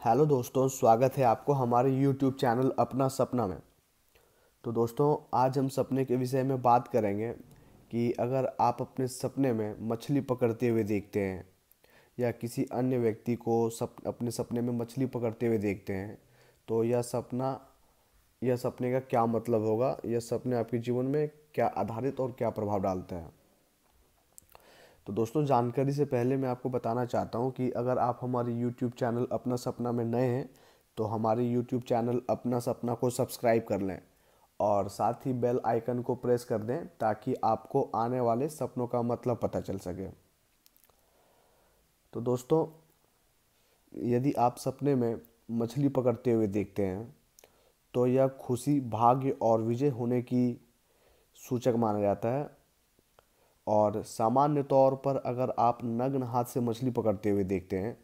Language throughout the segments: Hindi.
हेलो दोस्तों, स्वागत है आपको हमारे यूट्यूब चैनल अपना सपना में। तो दोस्तों, आज हम सपने के विषय में बात करेंगे कि अगर आप अपने सपने में मछली पकड़ते हुए देखते हैं या किसी अन्य व्यक्ति को सप, अपने सपने में मछली पकड़ते हुए देखते हैं तो यह सपना, यह सपने का क्या मतलब होगा? यह सपने आपके जीवन में क्या आधारित और क्या प्रभाव डालते हैं? तो दोस्तों, जानकारी से पहले मैं आपको बताना चाहता हूँ कि अगर आप हमारे यूट्यूब चैनल अपना सपना में नए हैं तो हमारे यूट्यूब चैनल अपना सपना को सब्सक्राइब कर लें और साथ ही बेल आइकन को प्रेस कर दें ताकि आपको आने वाले सपनों का मतलब पता चल सके। तो दोस्तों, यदि आप सपने में मछली पकड़ते हुए देखते हैं तो यह खुशी, भाग्य और विजय होने की सूचक माना जाता है। और सामान्य तौर पर अगर आप नग्न हाथ से मछली पकड़ते हुए देखते हैं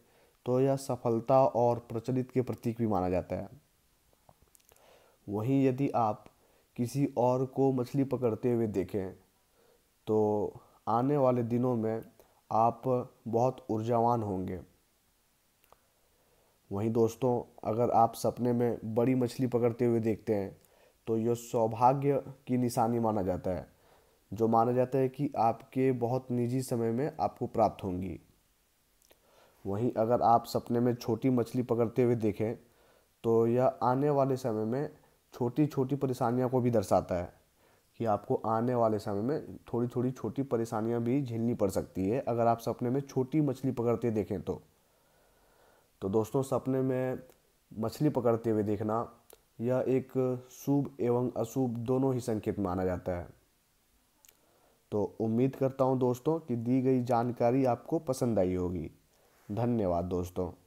तो यह सफलता और प्रचलित के प्रतीक भी माना जाता है। वहीं यदि आप किसी और को मछली पकड़ते हुए देखें तो आने वाले दिनों में आप बहुत ऊर्जावान होंगे। वहीं दोस्तों, अगर आप सपने में बड़ी मछली पकड़ते हुए देखते हैं तो यह सौभाग्य की निशानी माना जाता है। जो माना जाता है कि आपके बहुत निजी समय में आपको प्राप्त होंगी। वहीं अगर आप सपने में छोटी मछली पकड़ते हुए देखें तो यह आने वाले समय में छोटी छोटी परेशानियों को भी दर्शाता है कि आपको आने वाले समय में थोड़ी थोड़ी छोटी परेशानियाँ भी झेलनी पड़ सकती है अगर आप सपने में छोटी मछली पकड़ते देखें तो। तो दोस्तों, सपने में मछली पकड़ते हुए देखना, यह एक शुभ एवं अशुभ दोनों ही संकेत माना जाता है। तो उम्मीद करता हूँ दोस्तों कि दी गई जानकारी आपको पसंद आई होगी। धन्यवाद दोस्तों।